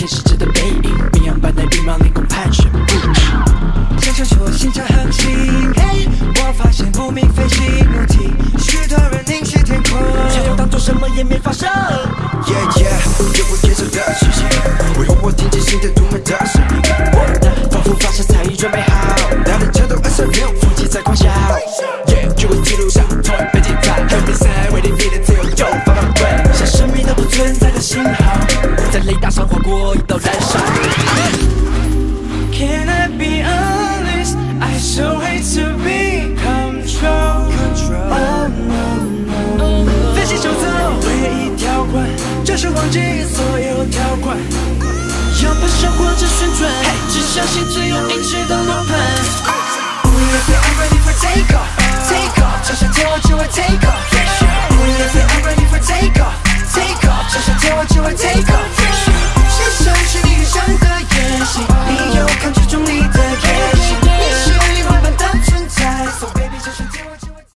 想要在天使之的背影，绵羊般的羽毛凌空盘旋不已。想求我心潮航行，嘿，我发现不明飞行物体，许多人凝视天空，却又当作什么也没发生。Yeah yeah，有我天生的是忘记所有条款。要把生活这旋转，只相信自由意志的罗盘。We are I'm ready for take off, take off，这下天我就会 take off。We are I'm ready for take off, take off，这下天我就会 take。